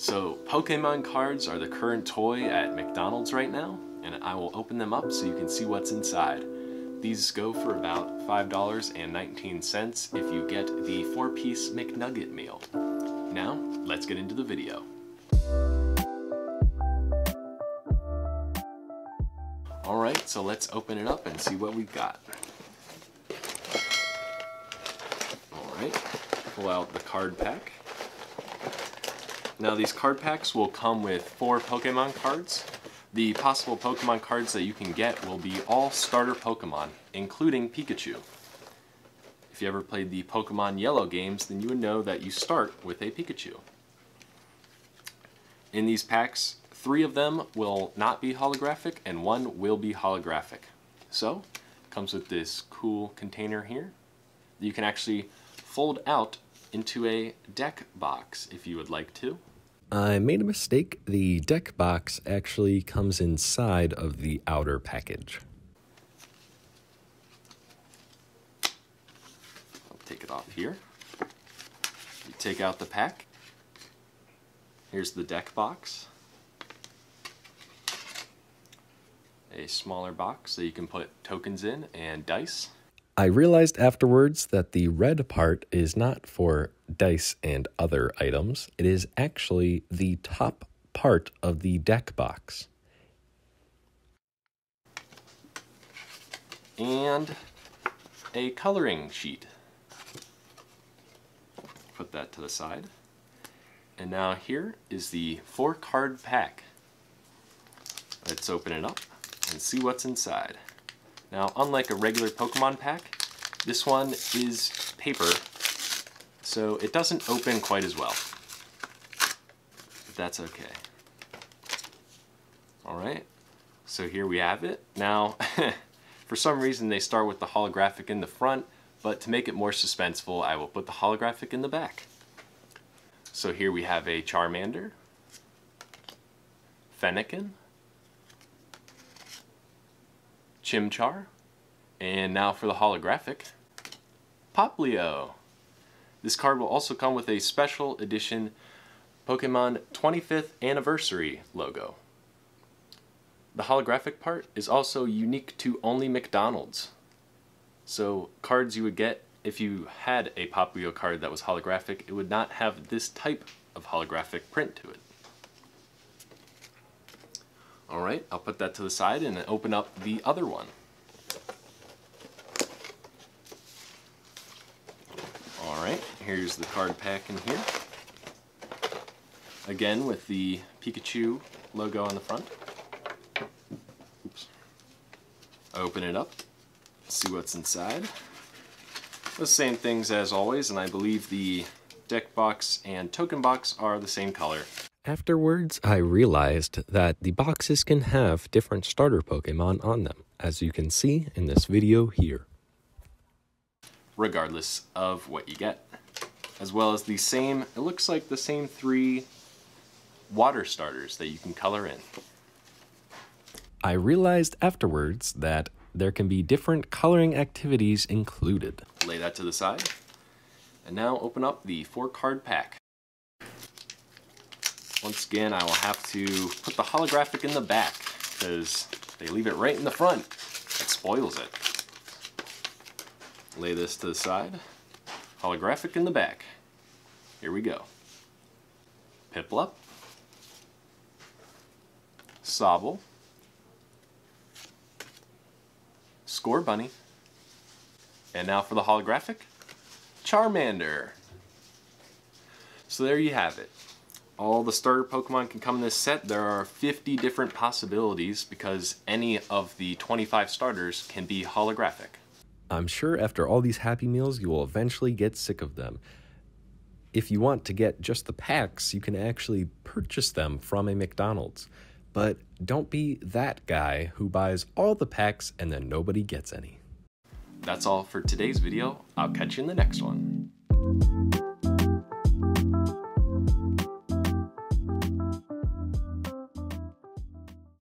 So Pokemon cards are the current toy at McDonald's right now, and I will open them up so you can see what's inside. These go for about $5.19 if you get the four-piece McNugget meal. Now, let's get into the video. Alright, so let's open it up and see what we've got. Alright, pull out the card pack. Now these card packs will come with four Pokemon cards. The possible Pokemon cards that you can get will be all starter Pokemon, including Pikachu. If you ever played the Pokemon Yellow games, then you would know that you start with a Pikachu. In these packs, three of them will not be holographic and one will be holographic. So, comes with this cool container here. You can actually fold out into a deck box if you would like to. I made a mistake. The deck box actually comes inside of the outer package. I'll take it off here. You take out the pack. Here's the deck box. A smaller box so you can put tokens in and dice. I realized afterwards that the red part is not for dice and other items. It is actually the top part of the deck box. And a coloring sheet. Put that to the side. And now here is the four card pack. Let's open it up and see what's inside. Now, unlike a regular Pokemon pack, this one is paper, so it doesn't open quite as well. But that's okay. Alright, so here we have it. Now, for some reason they start with the holographic in the front, but to make it more suspenseful, I will put the holographic in the back. So here we have a Charmander, Fennekin, Chimchar, and now for the holographic, Popplio. This card will also come with a special edition Pokemon 25th Anniversary logo. The holographic part is also unique to only McDonald's. So cards you would get if you had a Popplio card that was holographic, it would not have this type of holographic print to it. Alright, I'll put that to the side and open up the other one. Alright, here's the card pack in here. Again with the Pikachu logo on the front. Oops. Open it up, see what's inside. The same things as always, and I believe the deck box and token box are the same color. Afterwards, I realized that the boxes can have different starter Pokemon on them, as you can see in this video here. Regardless of what you get. As well as the same, it looks like the same three water starters that you can color in. I realized afterwards that there can be different coloring activities included. Lay that to the side. And now open up the four card pack. Once again, I will have to put the holographic in the back because they leave it right in the front. It spoils it. Lay this to the side. Holographic in the back. Here we go. Piplup. Sobble. Scorbunny. And now for the holographic, Charmander. So there you have it all the starter Pokemon can come in this set. There are 50 different possibilities because any of the 25 starters can be holographic. I'm sure after all these Happy Meals, you will eventually get sick of them. If you want to get just the packs, you can actually purchase them from a McDonald's. But don't be that guy who buys all the packs and then nobody gets any. That's all for today's video. I'll catch you in the next one.